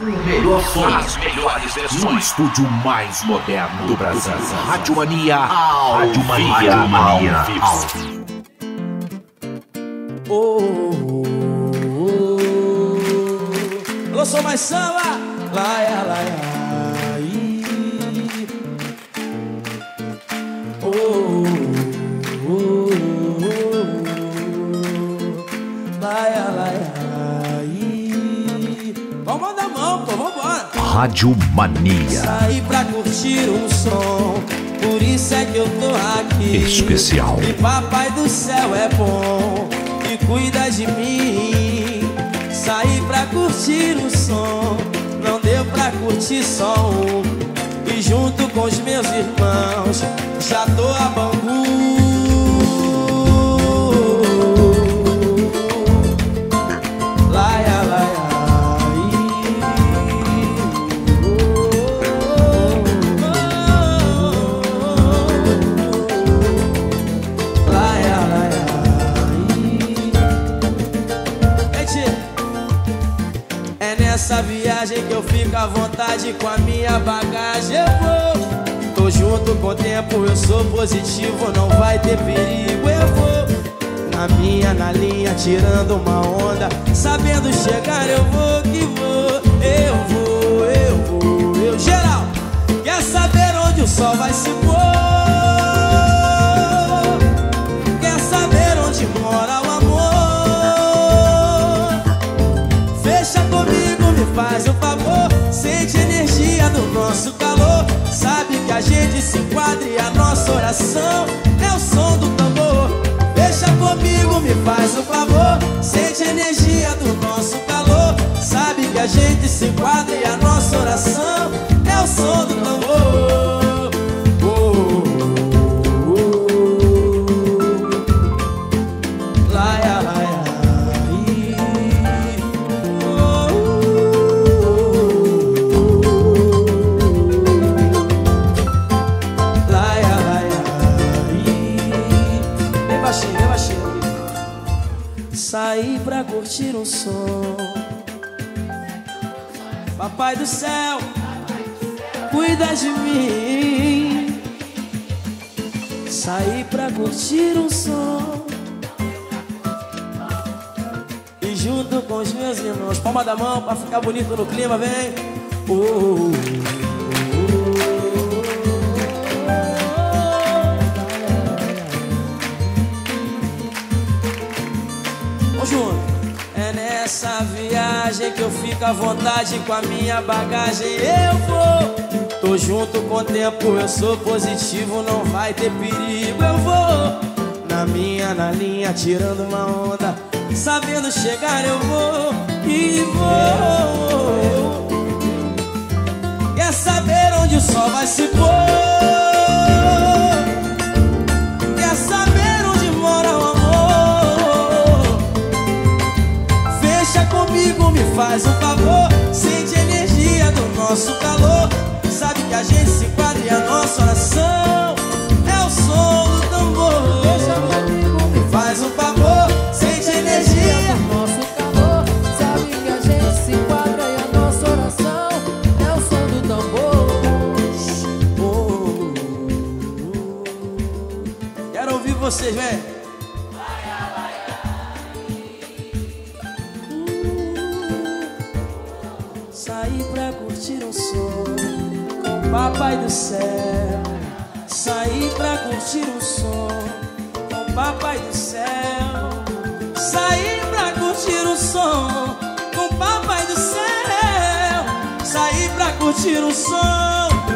O melhor som. As melhores versões. No estúdio mais moderno do Brasil. Rádio Mania. Rádio Mania. Rádio Mania. Oh, oh, oh. Alô, sou mais samba. Laia, laia. Oh, oh, oh, oh. Laia, laia. Pô, vambora. Rádio Mania. Saí pra curtir um som, por isso é que eu tô aqui. Especial. E papai do céu é bom e cuida de mim. Saí pra curtir um som, não deu pra curtir só um. Nessa viagem que eu fico à vontade com a minha bagagem. Eu vou, tô junto com o tempo, eu sou positivo, não vai ter perigo. Eu vou na minha, na linha, tirando uma onda, sabendo chegar. Eu vou que vou, faz o favor. Sente energia do nosso calor. Sabe que a gente se enquadra e a nossa oração é o som do tambor. Fecha comigo, me faz o favor. Sente energia do nosso calor. Sabe que a gente se enquadra e a nossa oração é o som do tambor. Saí pra curtir um som. Papai do céu, cuida de mim. Saí pra curtir um som. E junto com os meus irmãos, palma da mão pra ficar bonito no clima, vem. Oh, fico à vontade com a minha bagagem. Eu vou, tô junto com o tempo, eu sou positivo, não vai ter perigo. Eu vou, na minha, na linha, tirando uma onda, sabendo chegar eu vou e vou. Quer saber onde o sol vai se Fecha comigo, me faz um favor. Sente a energia do nosso calor. Sabe que a gente se enquadra e a nossa oração Papai do céu. Saí pra curtir um som com Papai do céu. Saí pra curtir um som com Papai do céu. Saí pra curtir um som